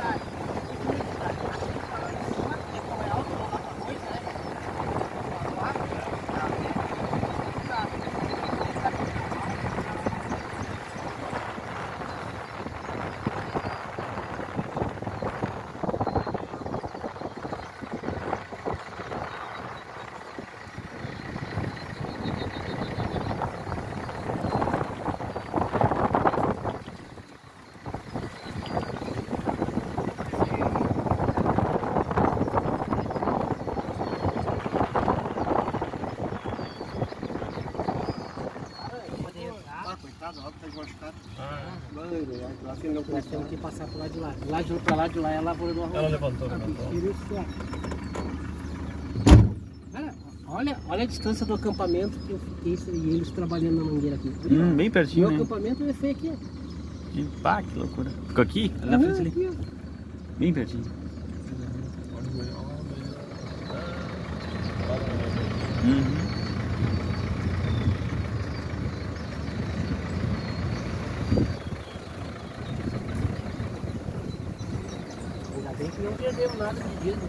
side. Nós temos que passar por lá de lá. Lá de pra lá de lá é a lavoura do arroz. Ela levantou, levantou. Cara, olha, olha a distância do acampamento que eu fiquei e eles trabalhando na mangueira aqui. Hum, bem pertinho, Meu né? acampamento é feio aqui. Que, pá, que loucura. Ficou aqui? Ali na Aham, frente ali? aqui. Bem pertinho. Uhum. Bem que não perdemos nada de dia. né?